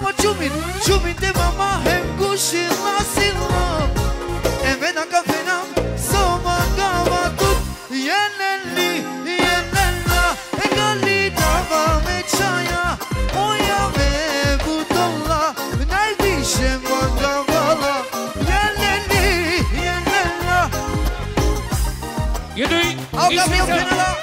ama çumin Çumin de mama hem kuşin la silma Evvena kafenam soma gava tut. Yenelli yenella egalli davam et çaya Oya ve bu dolla nerdişem vangavala Yenelli yenella Yedüy Avlam yok penala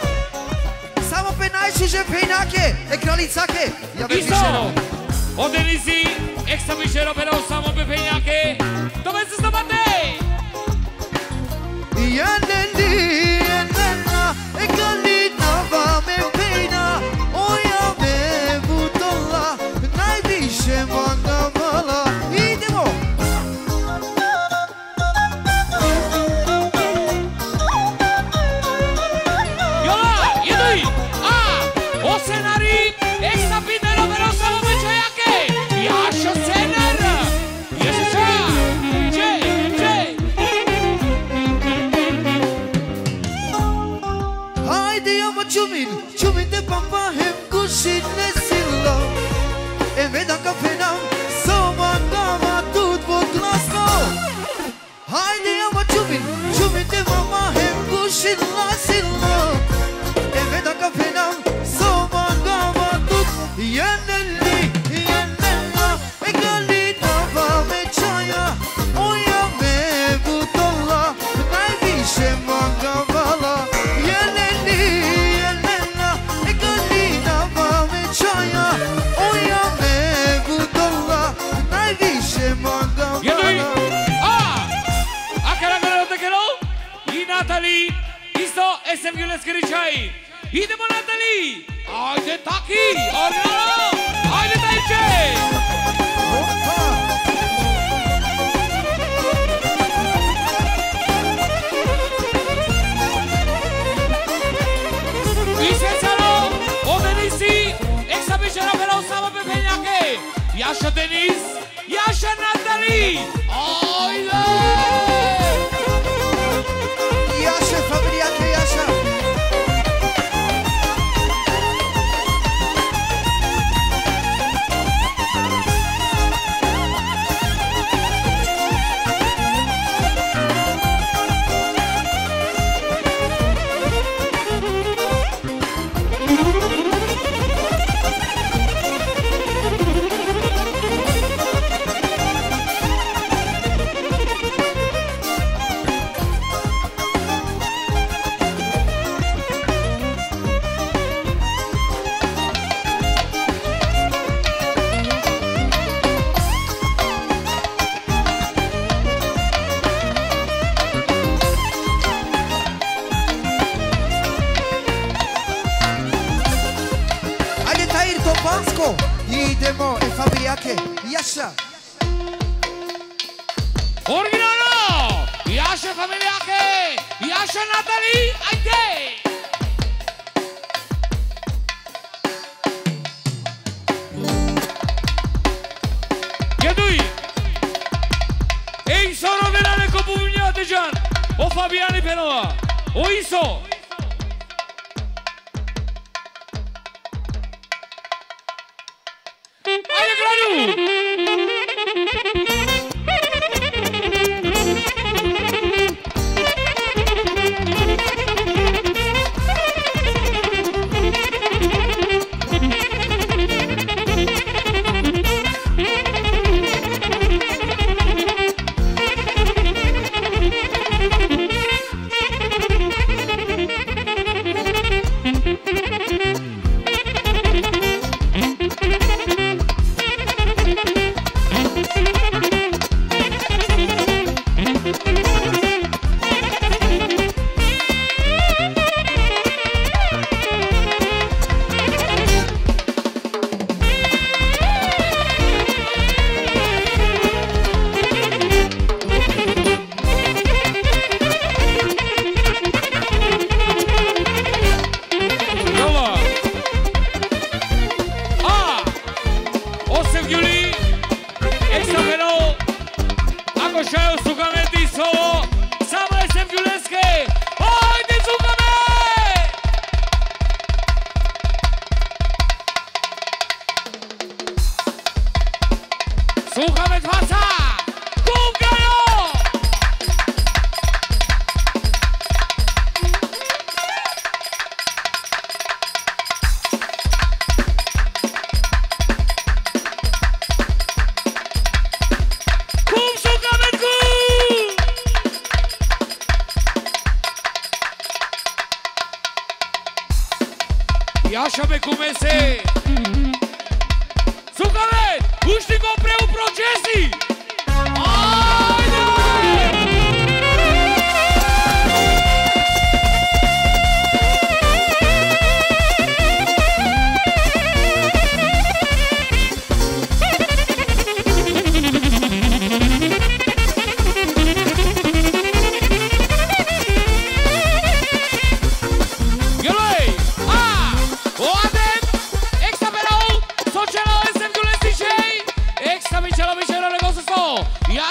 Samo penaj şuje penake Ekralica ke. Ja bih više Odenizi, jak sami się robią samobypieniaki, to bez zabaty! Ja nie, nie. Натали, Исо Есем Юлес Кричай. Идемо, Натали! Haydi Taki, Organo, haydi Taichi. Vyšetřeno, Odenisi, Exhibition of Osama Pepeňaky, Jaša Denis, Jaša Natalie. Yasha. Orgrano. Yasha familia. Yasha Natalie. Aike. Okay.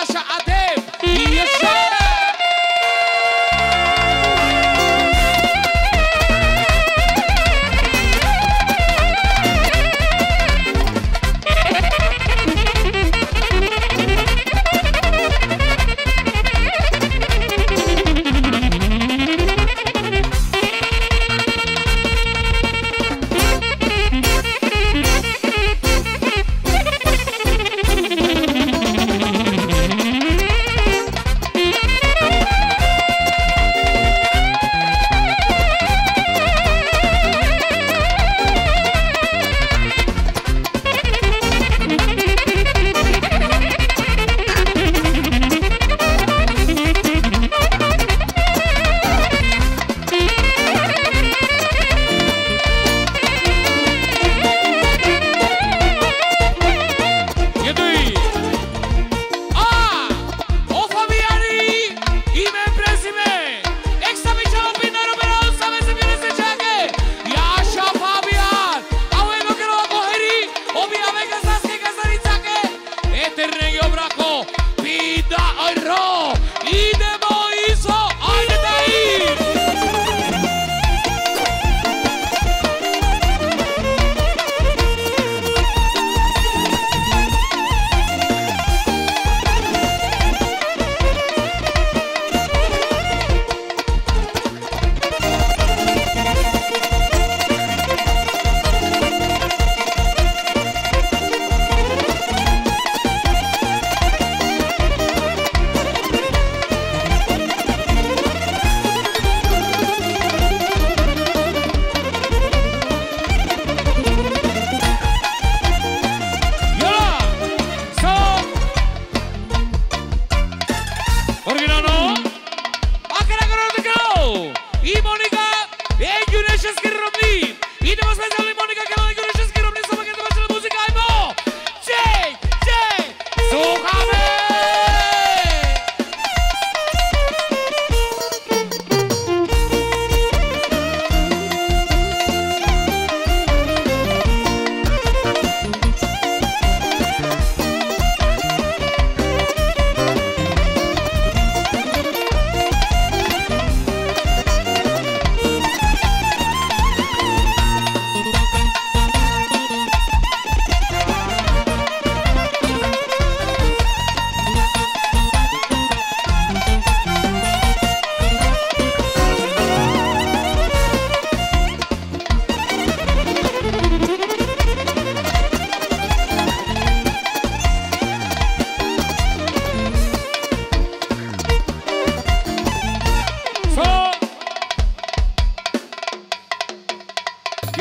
acha até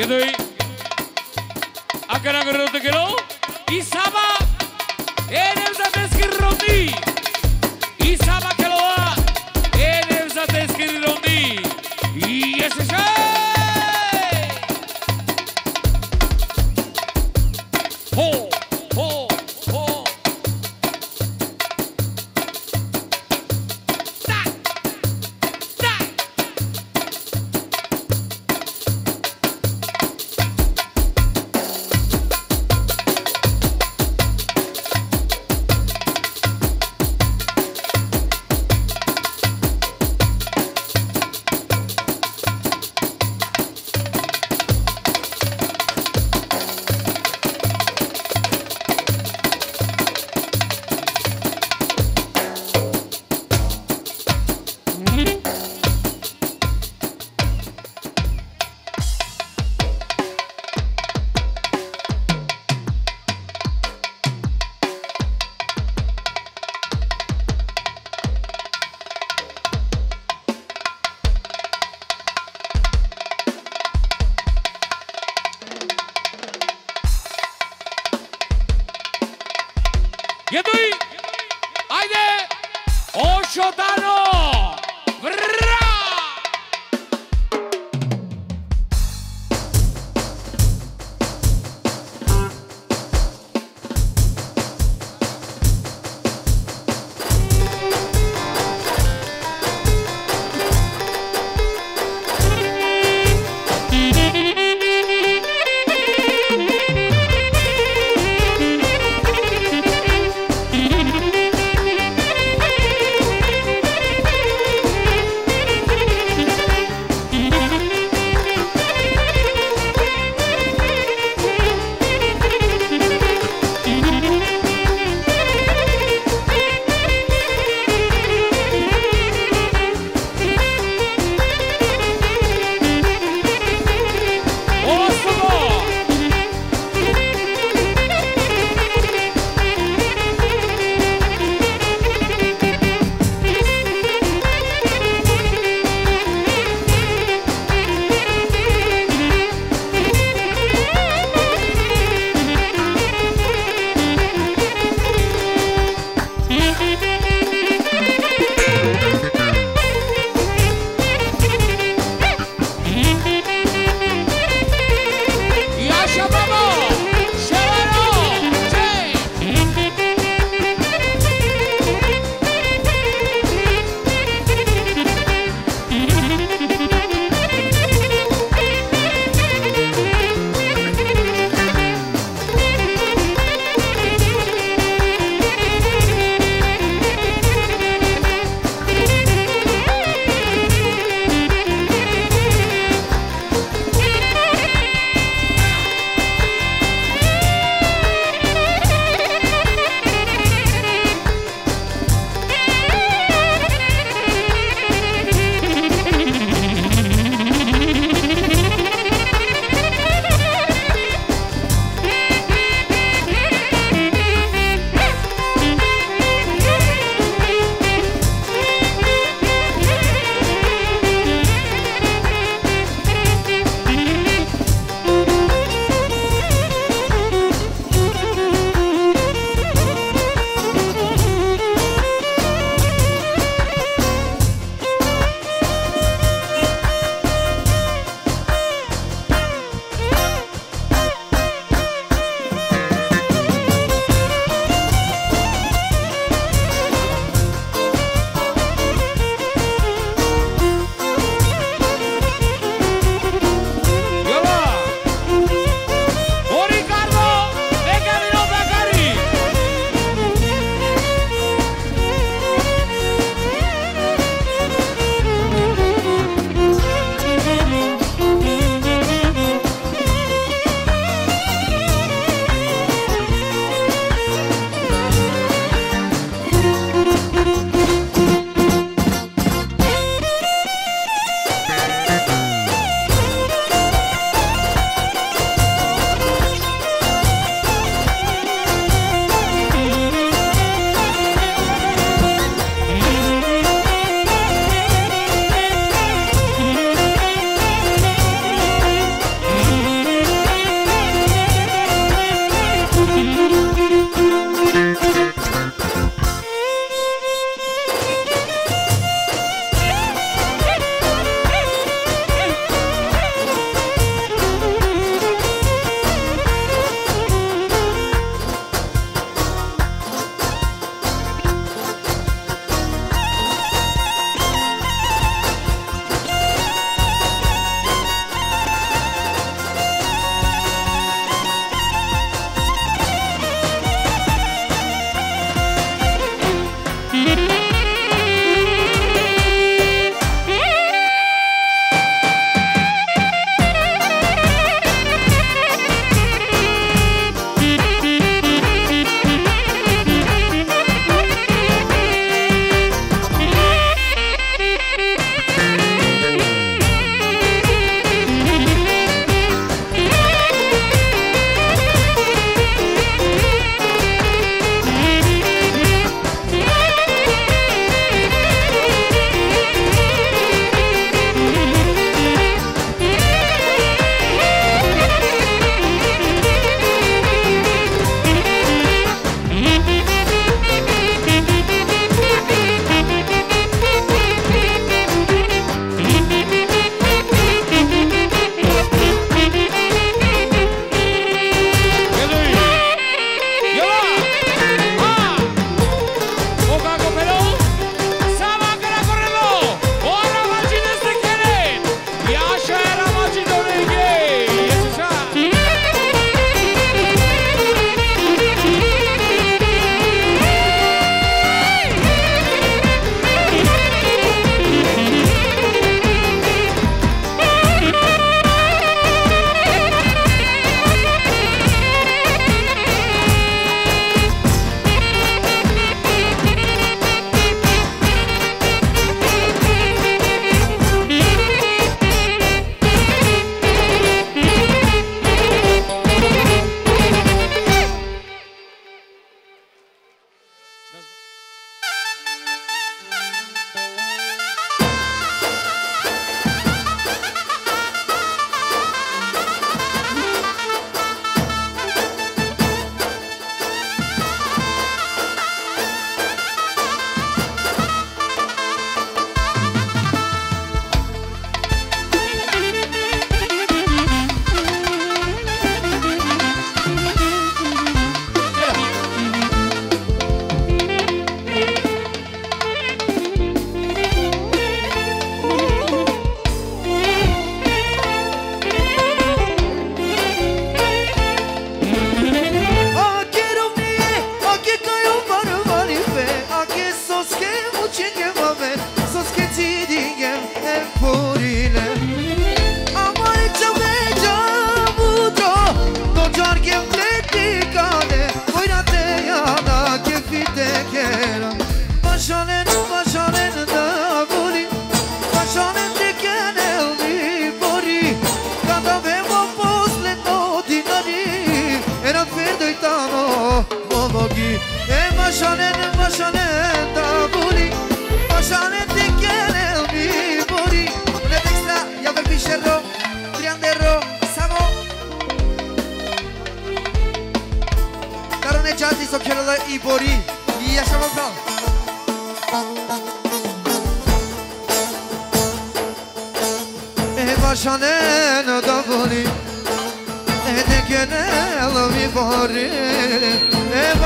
gitu akeh nang ngerti iki lho isa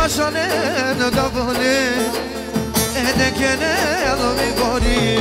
شانه دبونه ادکنه المی باری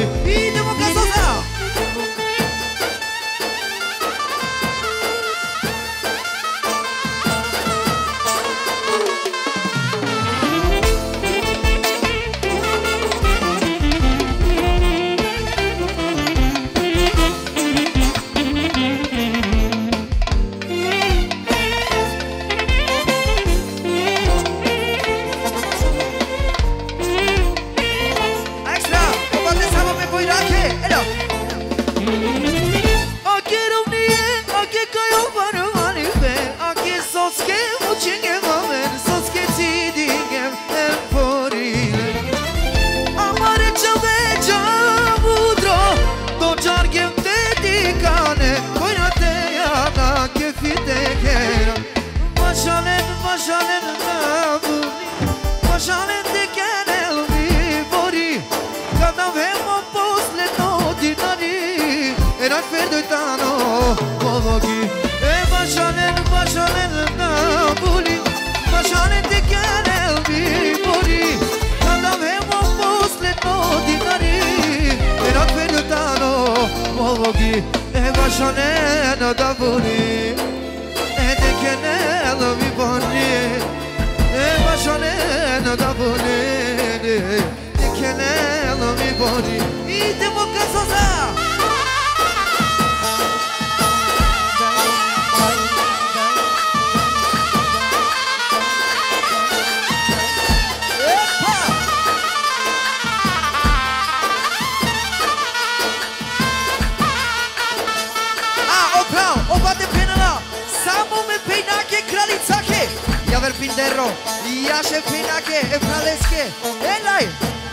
E Dikene nela me bode E tem uma canção Samu me peinar que kralitsake Ja ver pindero Fina, Fina, Fina, Fina, Fina, Fina, Fina, life.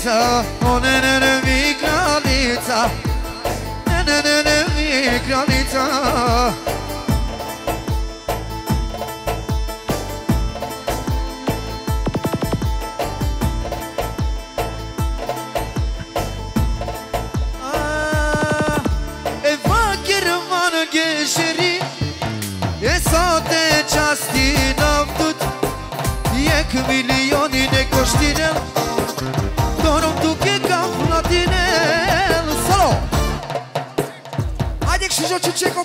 kralica O oh, ne ne ne vi kralica Ne ne ne ne vi kralica çasti ah, e Yek milyonine koştirem te chega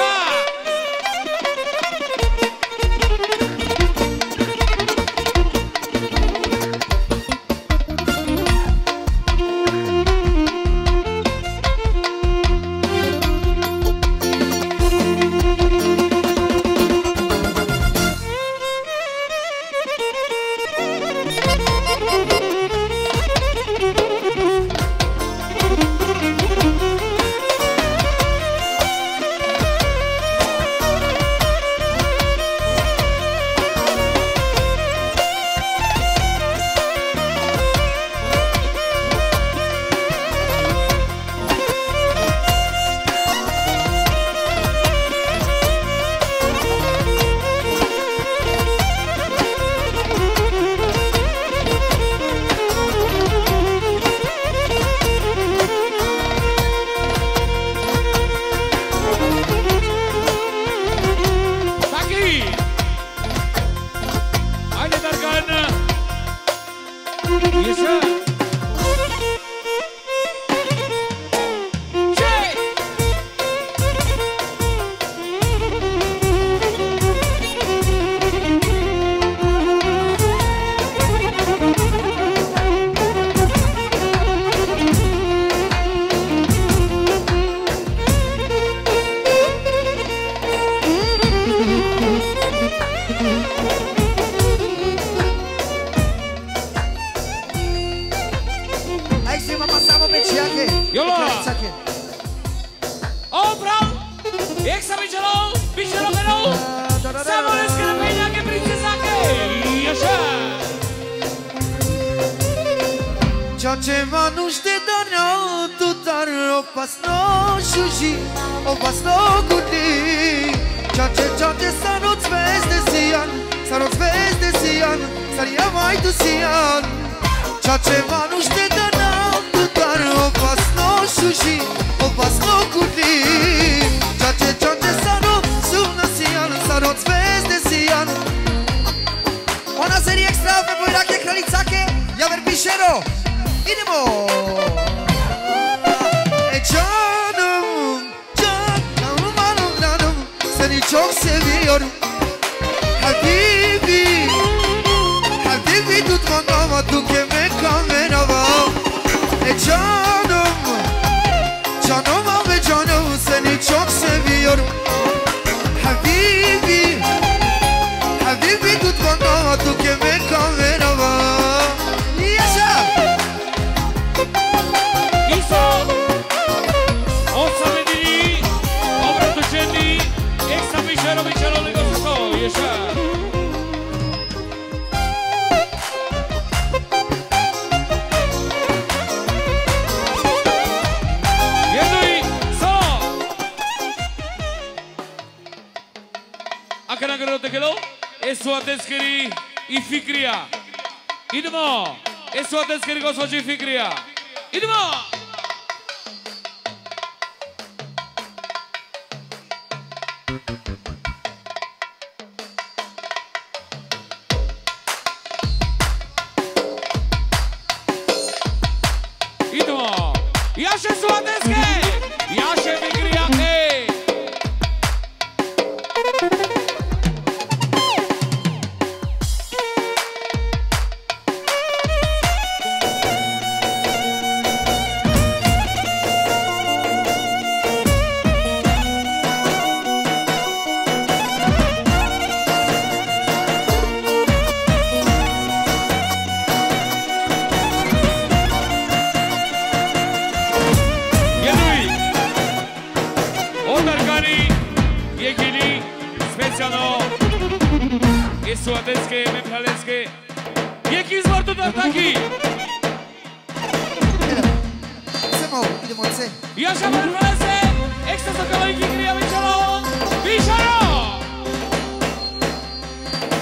はい İfikriya. İdmo. Esvates Kirgos de İfikriya. İdmo. İdmo.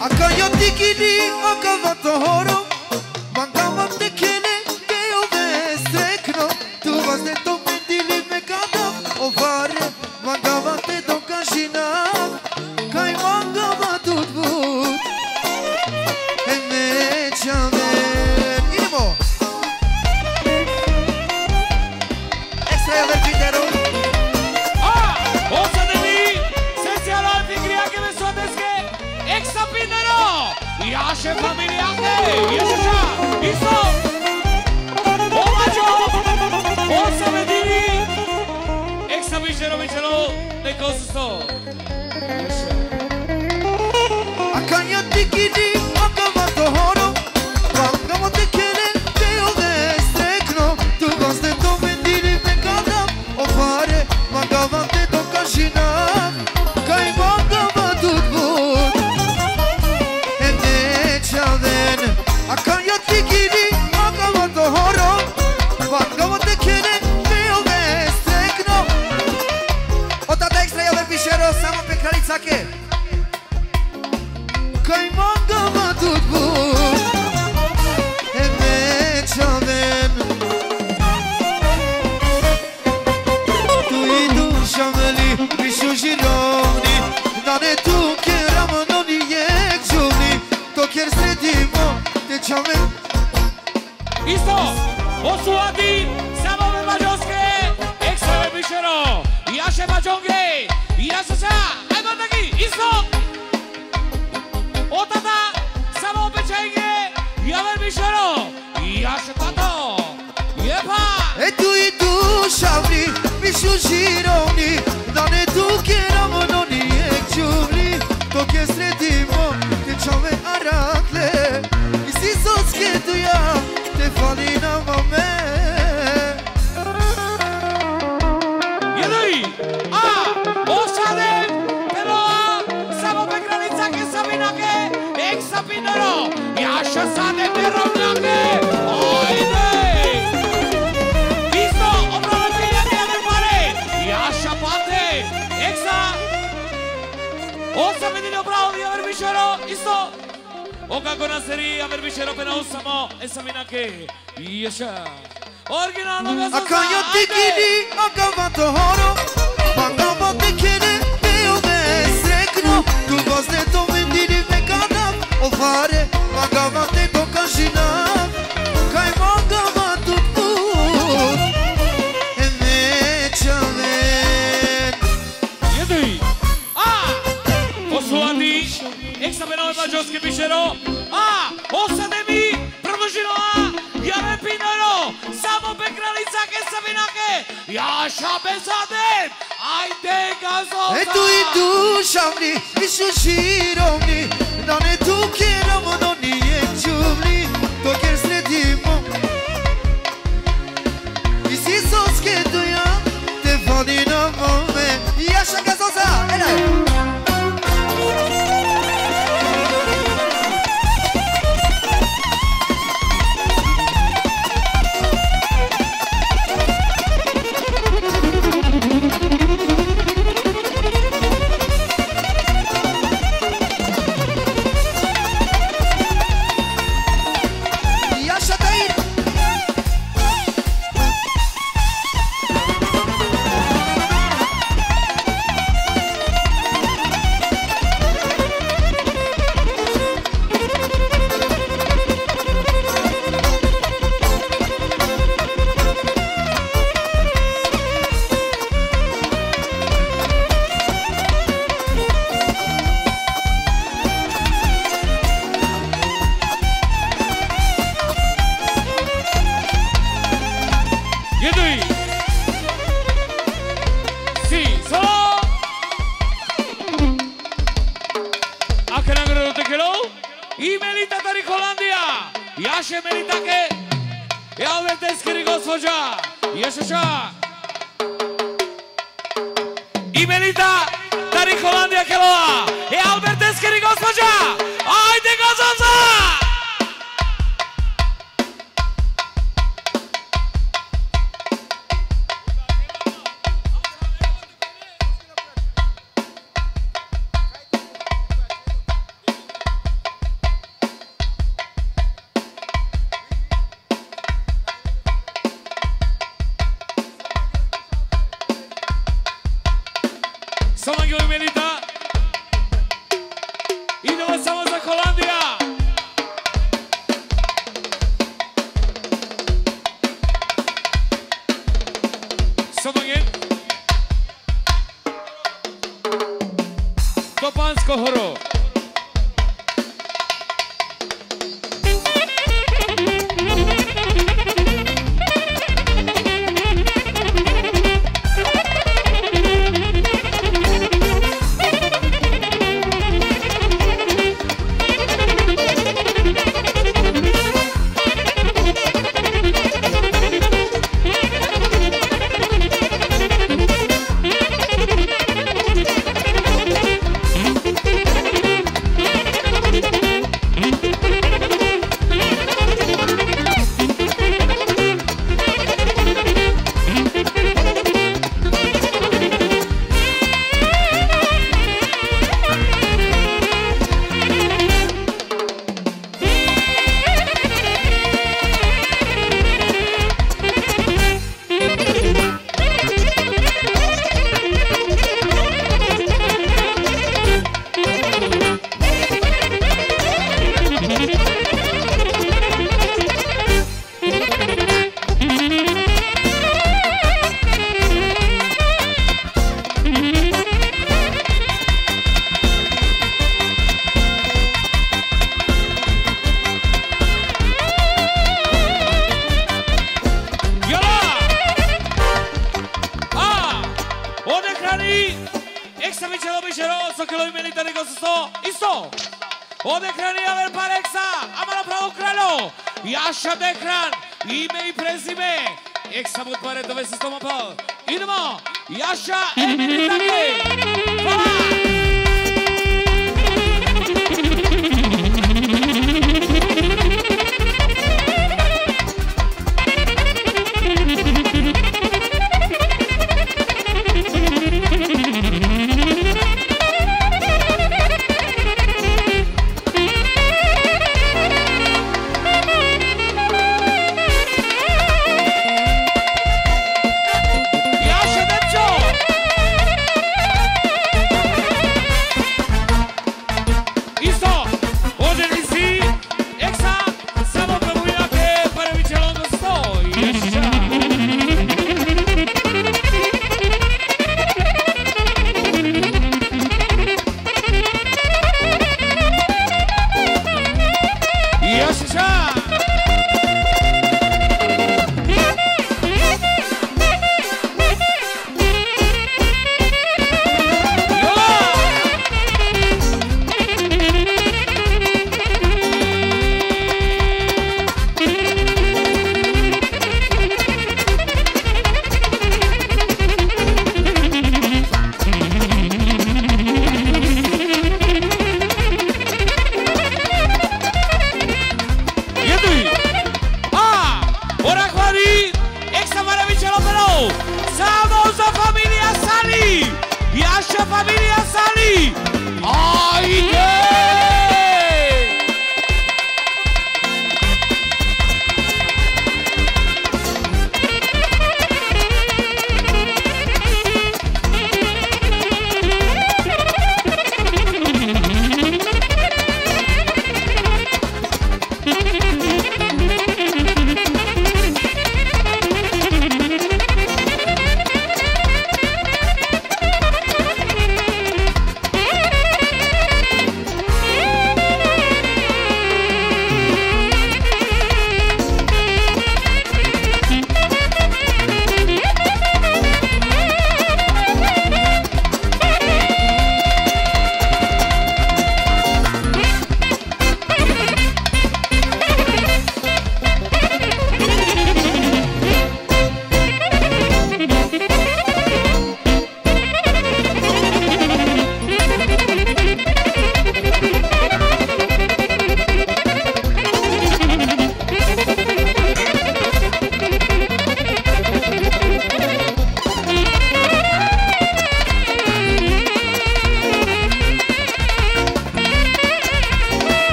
Ako yo tikidi, ako vato horo žironi Nane tu keram, noni jek žuni To kjer sredimo, te čame Isto, osuati, samo me mađoske Eksa me bišero, ja še mađonge Ja se sa, ajmo taki, isto Otata, samo opečenge Ja me bišero, ja še tato Jepa E tu i tu šavni, mišu žirovni get to ya, they fall in a moment. Okakona seri Amir Bishera Pena Osamo Esamina Ke Yesha Original Oga Sosa Akayo Dikini Oga Vato Horo. Banga Vati Kini Beome Sekno Tu Vazne To Vindini o fare Banga te Tokashina Ovare пенал Маджовски Мишеро. А, осадеми, продолжила Јане Пинаро, само Бекралица ке се винаке, Јаша Безаден, ајде газовка! Ето и душам ни, и шуширам ни, да не тукерам, да но ние чум то кер следимо. И си соске дојам, те води на моме, Јаша газовка, еле! აქნაგრო ტეკელო იმელიტა და რიკოლანდია იაშე მელიტაკე ეავერდეს კრიგოსოჯა იაშაშა იმელიტა და რიკოლანდია კელოა ეავერდეს კრიგოსოჯა აიდე გაზანზა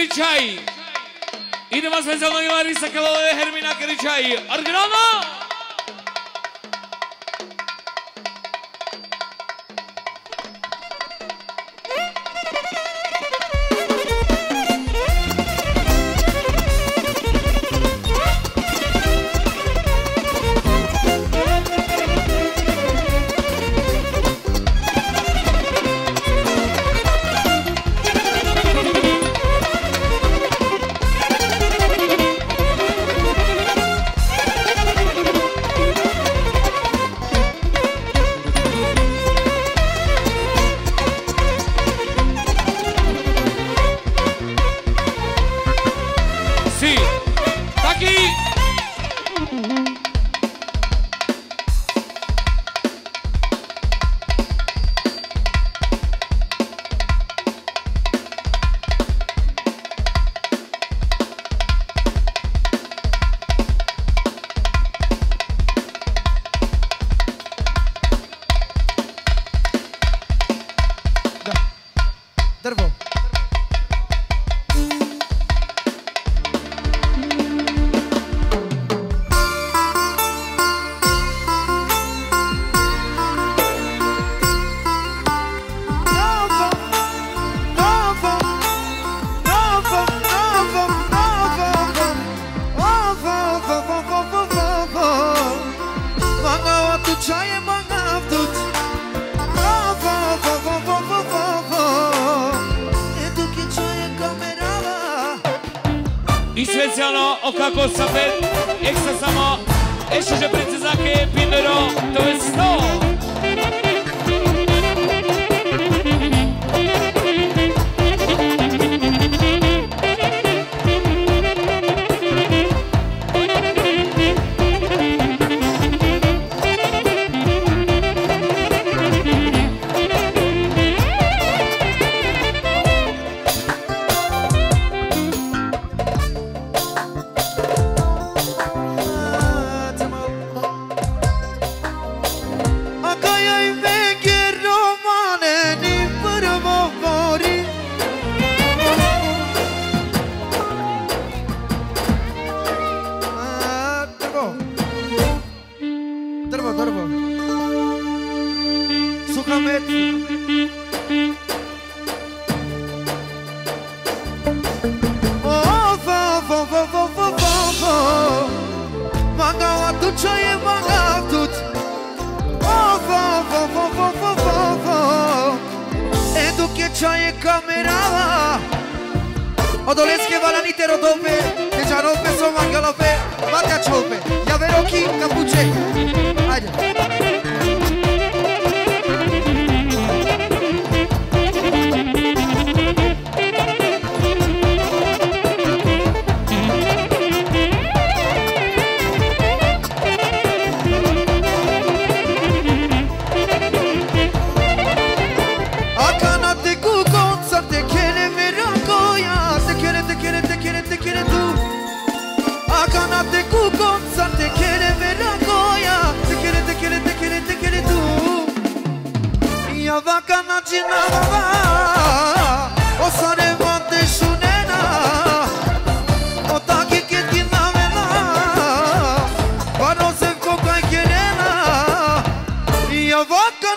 Kırıçay. İnanılmaz ve zamanı var ise kalabalığı Hermina Kırıçay. Argınama. mă e ai چای کامیرا Adolesc che va la nitero dove Te già rompe so mangalope Vacca ciope Llavero chi cappucce Aia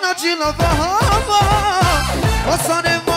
Sana cila ve hava Hasan'ın